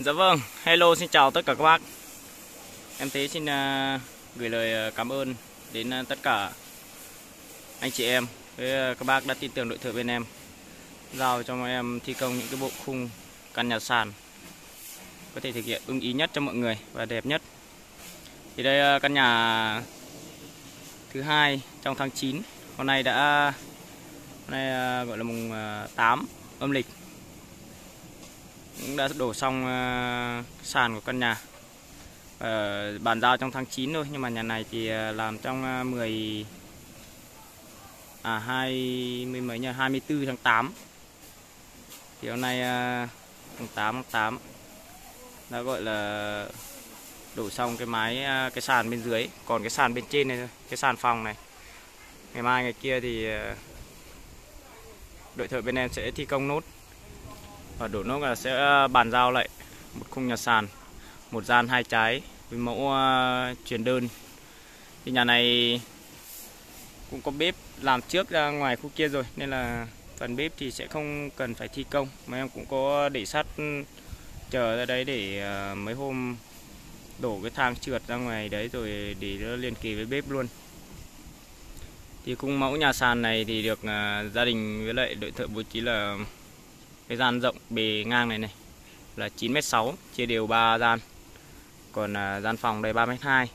Dạ vâng, hello xin chào tất cả các bác. Em Thế xin uh, gửi lời ờ, cảm ơn đến uh, tất cả anh chị em với uh, các bác đã tin tưởng đội thợ bên em Giao cho em thi công những cái bộ khung căn nhà sàn Có thể thực hiện ưng ý nhất cho mọi người và đẹp nhất. Thì đây căn nhà thứ hai trong tháng 9 Hôm nay đã hôm nay gọi là mùng 8 âm lịch cũng đã đổ xong uh, sàn của căn nhà. Uh, bàn giao trong tháng 9 thôi nhưng mà nhà này thì uh, làm trong uh, 10 à hai mươi mấy nhờ 24 tháng 8 thì hôm nay uh, tháng 8 tháng 8 đã gọi là đổ xong cái mái uh, cái sàn bên dưới. Còn cái sàn bên trên này thôi cái sàn phòng này. Ngày mai ngày kia thì uh, đội thợ bên em sẽ thi công nốt và đổ nốt là sẽ ờ, bàn giao lại một khung nhà sàn một gian hai trái với mẫu uh, truyền đơn. Thì nhà này cũng có bếp làm trước ra ngoài khu kia rồi nên là phần bếp thì sẽ không cần phải thi công. Mà em cũng có để sắt ừ, chờ ra đấy để uh, mấy hôm đổ cái thang trượt ra ngoài đấy rồi để nó liên kỳ với bếp luôn. Thì cung mẫu nhà sàn này thì được uh, gia đình với lại đội thợ bố trí là cái gian rộng bề ngang này này là 9m6 chia đều 3 gian. Còn à, gian phòng đây 3m2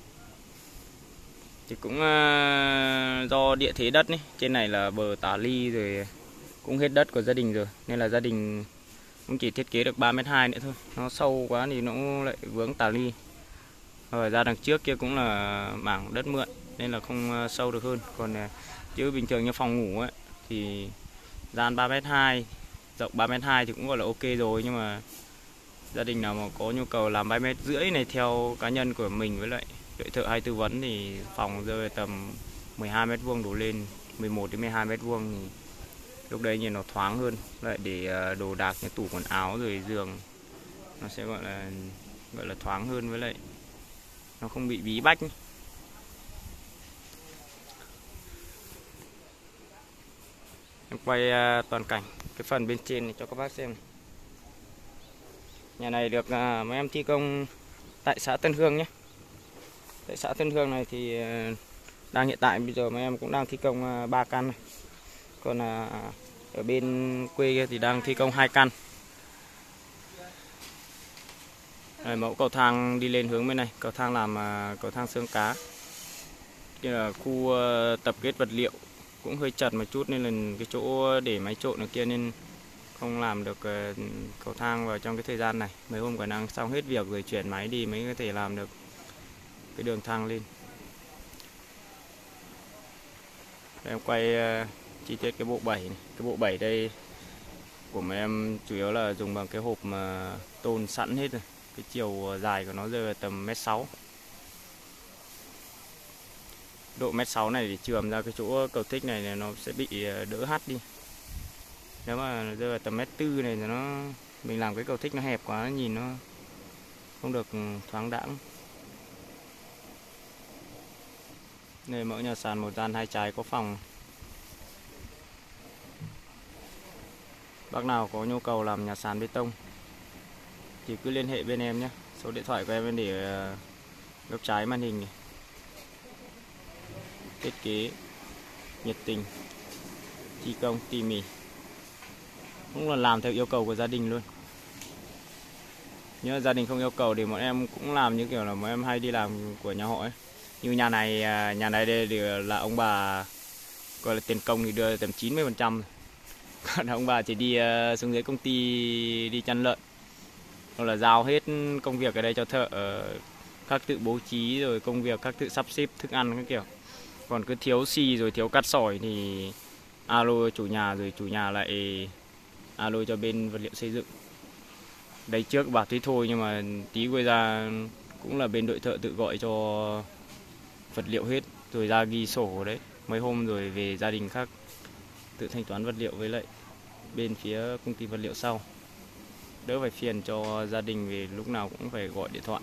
thì cũng à, do địa thế đất ấy, trên này là bờ tả ly rồi cũng hết đất của gia đình rồi nên là gia đình cũng chỉ thiết kế được 3m2 nữa thôi. Nó sâu quá thì nó lại vướng tả ly. Rồi ra đằng trước kia cũng là mảng đất mượn nên là không à, sâu được hơn. Còn à, chứ bình thường như phòng ngủ ấy thì gian 3m2 rộng 3m2 thì cũng gọi là ok rồi, nhưng mà gia đình nào mà có nhu cầu làm 3 mét rưỡi này theo cá nhân của mình với lại đội thợ hay tư vấn thì phòng rơi tầm 12 mét vuông đổ lên 11 đến 12 mét vuông thì lúc đấy nhìn nó thoáng hơn. Lại để ờ, đồ đạc như tủ quần áo rồi giường, nó sẽ gọi là gọi là thoáng hơn với lại nó không bị bí bách. Em quay ờ, toàn cảnh cái phần bên trên này cho các bác xem nhà này được à, mấy em thi công tại xã Tân Hương nhé. Tại xã Tân Hương này thì à, đang hiện tại bây giờ mấy em cũng đang thi công à, ba căn này. còn à, ở bên quê thì đang thi công hai căn. Đây, mẫu cầu thang đi lên hướng bên này cầu thang làm à, cầu thang xương cá. Đây là khu à, tập kết vật liệu cũng hơi chật một chút nên là cái chỗ để máy trộn ở kia nên không làm được ờ, cầu thang vào trong cái thời gian này mấy hôm khả năng xong hết việc rồi chuyển máy đi mới có thể làm được cái đường thang lên em quay ờ, chi tiết cái bộ bảy, này. cái bộ bảy đây của mấy em chủ yếu là dùng bằng cái hộp mà tôn sẵn hết rồi cái chiều dài của nó rơi vào tầm mét sáu độ mét 6 này để trường ra cái chỗ cầu thích này nó sẽ bị ờ, đỡ hắt đi. Nếu mà rơi vào tầm mét tư này thì nó, mình làm cái cầu thích nó hẹp quá nhìn nó không được ừ, thoáng đãng. Đây, mẫu nhà sàn một gian, hai trái có phòng. Bác nào có nhu cầu làm nhà sàn bê tông thì cứ liên hệ bên em nhé. Số điện thoại của em bên để ờ, góc trái màn hình này thiết kế nhiệt tình, thi công tỉ mỉ. Cũng là làm theo yêu cầu của gia đình luôn. Nếu gia đình không yêu cầu thì bọn em cũng làm như kiểu là bọn em hay đi làm của nhà họ ấy. Như nhà này à, nhà này đây thì là ông bà gọi là tiền công thì đưa tầm 90 phần trăm. Còn ông bà chỉ đi à, xuống dưới công ty đi chăn lợn. Hoặc là giao hết công việc ở đây cho thợ ờ, các tự bố trí rồi công việc, các tự sắp xếp, thức ăn các kiểu còn cứ thiếu xi rồi thiếu cắt sỏi thì alo chủ nhà rồi chủ nhà lại alo cho bên vật liệu xây dựng. Đấy trước bảo thế thôi nhưng mà tí quay ra cũng là bên đội thợ tự gọi cho vật liệu hết, rồi ra ghi sổ đấy. Mấy hôm rồi về gia đình khác tự thanh toán vật liệu với lại bên phía công ty vật liệu sau. Đỡ phải phiền cho gia đình về lúc nào cũng phải gọi điện thoại.